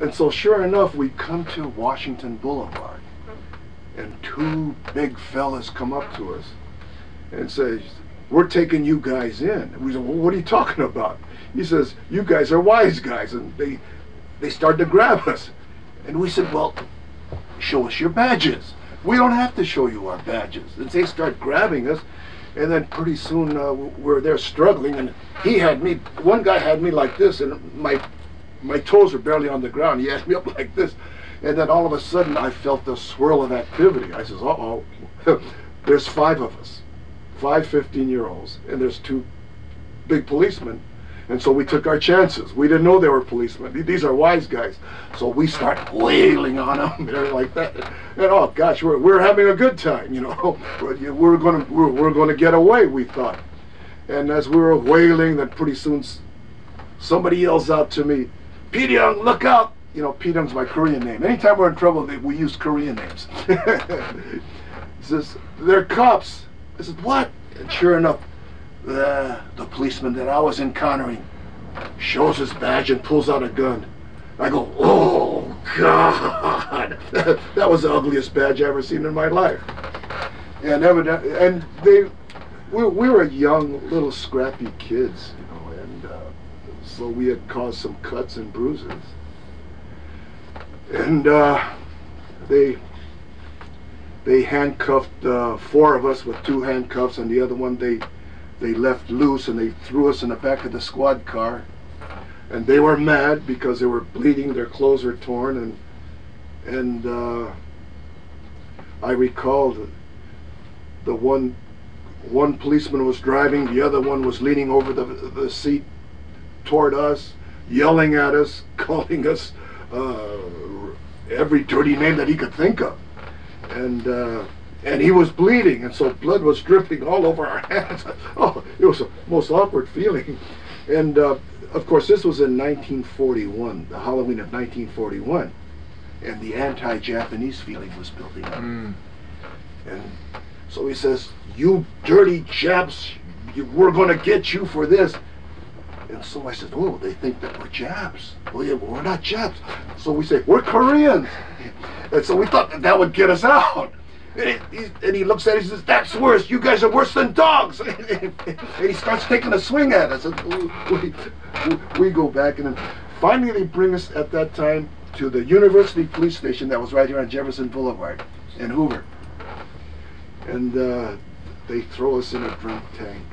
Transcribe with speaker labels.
Speaker 1: And so sure enough, we come to Washington Boulevard and two big fellas come up to us and says, we're taking you guys in. we said, well, what are you talking about? He says, you guys are wise guys. And they, they start to grab us. And we said, well, show us your badges. We don't have to show you our badges. And they start grabbing us. And then pretty soon uh, we're there struggling. And he had me, one guy had me like this, and my, my toes are barely on the ground. He had me up like this. And then all of a sudden I felt the swirl of activity. I says, uh-oh, there's five of us, five 15-year-olds, and there's two big policemen. And so we took our chances. We didn't know they were policemen. These are wise guys. So we start wailing on them. They're like that. And oh gosh, we're, we're having a good time, you know. We're going to we're, we're going to get away, we thought. And as we were wailing, then pretty soon somebody yells out to me, Pete Young, look out! You know, Pete Young's my Korean name. Anytime we're in trouble, they, we use Korean names. he says, they're cops. I said, what? And sure enough, the, the policeman that I was encountering shows his badge and pulls out a gun. I go, oh, God. that was the ugliest badge I ever seen in my life. And evidently, and they, we, we were young, little scrappy kids, you know, and uh, so we had caused some cuts and bruises. And uh, they they handcuffed uh, four of us with two handcuffs, and the other one they they left loose and they threw us in the back of the squad car. And they were mad because they were bleeding, their clothes were torn, and and uh, I recalled the, one one policeman was driving, the other one was leaning over the the seat toward us, yelling at us, calling us uh, every dirty name that he could think of, and. Uh, and he was bleeding, and so blood was dripping all over our hands. oh, it was a most awkward feeling. And uh, of course, this was in 1941, the Halloween of 1941, and the anti-Japanese feeling was building up. Mm. And so he says, "You dirty Japs, you, we're going to get you for this." And so I said, "Oh, they think that we're Japs. Well, yeah, well, we're not Japs." So we say, "We're Koreans." And so we thought that, that would get us out. And he, and he looks at it and says, that's worse. You guys are worse than dogs. and he starts taking a swing at us. We, we go back and then finally they bring us at that time to the University Police Station that was right here on Jefferson Boulevard in Hoover. And uh, they throw us in a drunk tank.